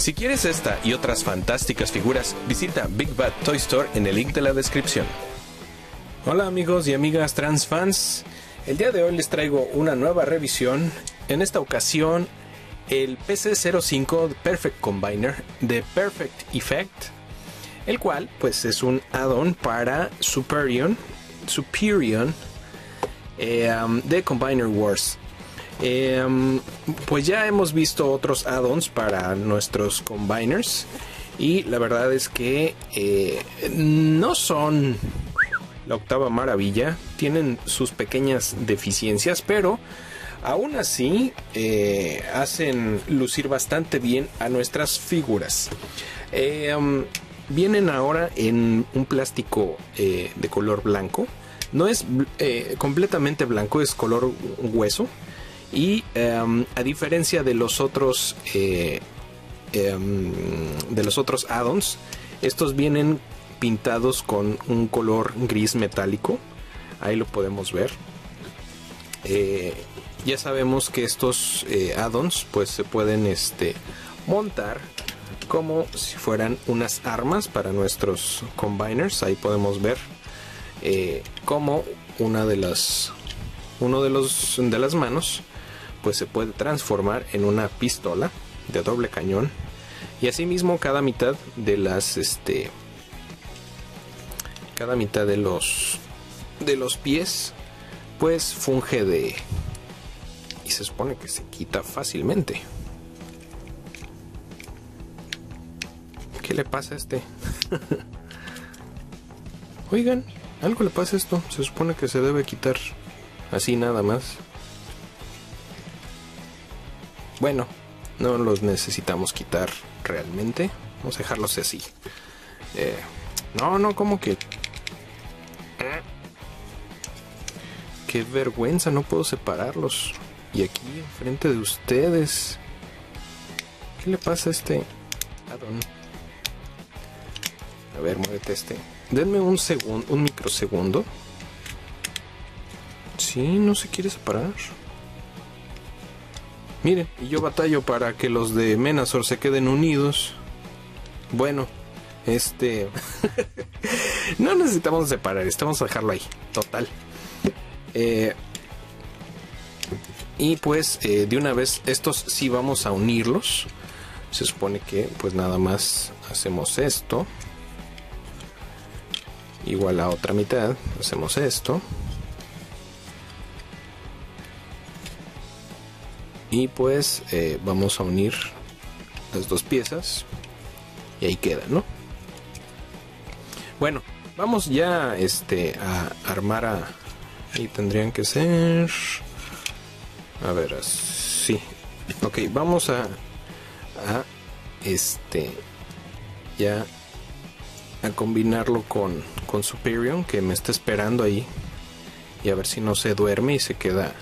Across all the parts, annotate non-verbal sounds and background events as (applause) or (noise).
Si quieres esta y otras fantásticas figuras, visita Big Bad Toy Store en el link de la descripción. Hola amigos y amigas trans fans. El día de hoy les traigo una nueva revisión. En esta ocasión, el PC05 Perfect Combiner de Perfect Effect, el cual pues es un add-on para Superion, Superion eh, um, de Combiner Wars. Eh, um, pues ya hemos visto otros add-ons para nuestros combiners y la verdad es que eh, no son la octava maravilla, tienen sus pequeñas deficiencias, pero aún así hacen lucir bastante bien a nuestras figuras. Um, vienen ahora en un plástico de color blanco no es eh, completamente blanco, es color hueso. Y em, a diferencia de los otros eh, em, de los otros add-ons, estos vienen pintados con un color gris metálico. Ahí lo podemos ver. Eh, ya sabemos que estos add-ons pues se pueden este, montar como si fueran unas armas para nuestros combiners. Ahí podemos ver eh, como una de las uno de los de las manos pues se puede transformar en una pistola de doble cañón y asimismo cada mitad de las este cada mitad de los de los pies pues funge de y se supone que se quita fácilmente ¿qué le pasa a este? (laughs) oigan algo le pasa a esto. Se supone que se debe quitar así nada más. Bueno, no los necesitamos quitar realmente. Vamos a dejarlos así. Eh, no, no, como que... Qué vergüenza, no puedo separarlos. Y aquí, enfrente de ustedes. ¿Qué le pasa a este? A ver, muévete este. Denme un segundo, un microsegundo. Sí, no se quiere separar. Miren, y yo batallo para que los de Menazor se queden unidos. Bueno, este... (laughs) no necesitamos separar, estamos a dejarlo ahí. Total. Eh, y pues eh, de una vez estos sí vamos a unirlos. Se supone que pues nada más hacemos esto igual a otra mitad hacemos esto y pues eh, vamos a unir las dos piezas y ahí queda no bueno vamos ya este a armar a ahí tendrían que ser a ver así ok vamos a a este ya a combinarlo con, con que me está esperando ahí. Y a ver si no se duerme y se queda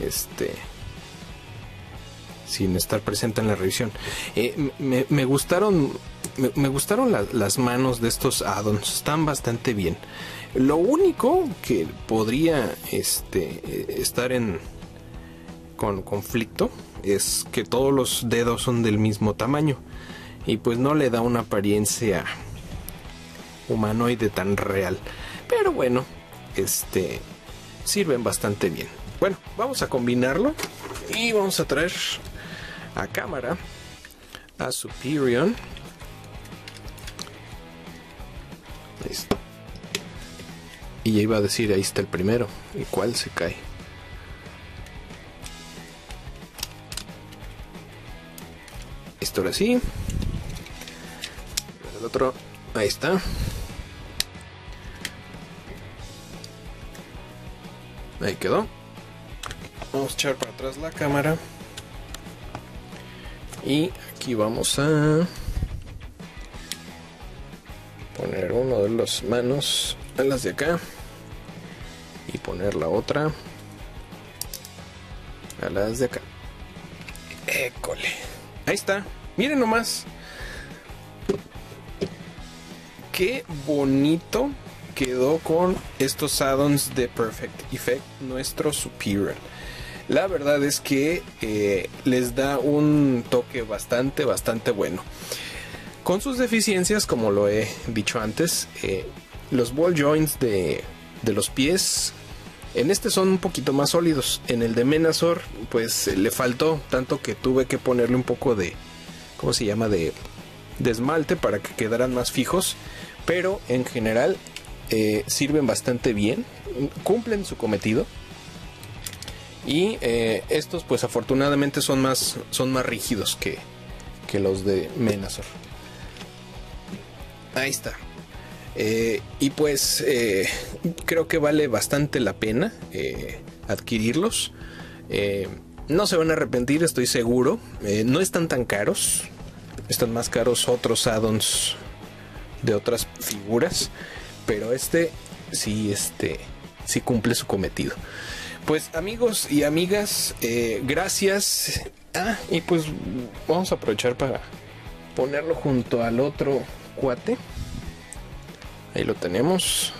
este sin estar presente en la revisión. Eh, me, gustaron me, gustaron las manos de estos addons, están bastante bien. Lo único que podría este, estar en con conflicto es que todos los dedos son del mismo tamaño y pues no le da una apariencia humanoide tan real. Pero bueno, este sirven bastante bien. Bueno, vamos a combinarlo y vamos a traer a cámara a Superior. Y ya iba a decir, ahí está el primero. ¿Y cuál se cae? Esto ahora sí. El otro, ahí está. Ahí quedó. Vamos a echar para atrás la cámara. Y aquí vamos a poner uno de las manos a las de acá. Y poner la otra a las de acá. École. Ahí está. Miren nomás. Qué bonito quedó con estos addons de Perfect Effect, nuestro Superior. La verdad es que eh, les da un toque bastante, bastante bueno. Con sus deficiencias, como lo he dicho antes, eh, los ball joints de, de, los pies en este son un poquito más sólidos. En el de Menazor, pues le faltó tanto que tuve que ponerle un poco de, ¿cómo se llama? De, de esmalte para que quedaran más fijos. Pero en general eh, sirven bastante bien, cumplen su cometido. Y eh, estos pues afortunadamente son más, son más rígidos que, que los de Menazor. Ahí está. Eh, y pues creo que vale bastante la pena adquirirlos. no se van a arrepentir, estoy seguro. no están tan caros. Están más caros otros addons de otras figuras. Pero este sí, este, sí cumple su cometido. Pues amigos y amigas, eh, gracias. Ah, y pues vamos a aprovechar para ponerlo junto al otro cuate. Ahí lo tenemos.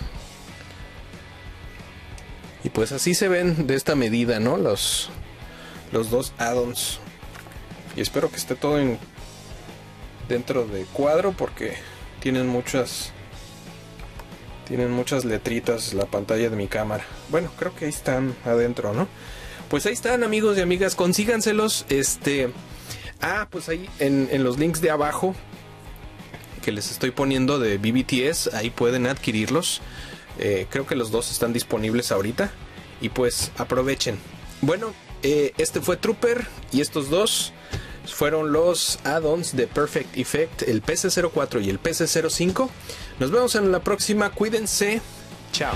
Y pues así se ven de esta medida, ¿no? Los, los dos addons. Y espero que esté todo en, dentro de cuadro porque tienen muchas tienen muchas letritas la pantalla de mi cámara. Bueno, creo que ahí están adentro, ¿no? Pues ahí están amigos y amigas, consíganselos. Este. Ah, pues ahí en, los links de abajo que les estoy poniendo de BBTS, ahí pueden adquirirlos. Eh, creo que los dos están disponibles ahorita. Y pues aprovechen. Bueno, eh, este fue Trooper y estos dos fueron los add-ons de Perfect Effect, el PC04 y el PC05. Nos vemos en la próxima, cuídense, chao.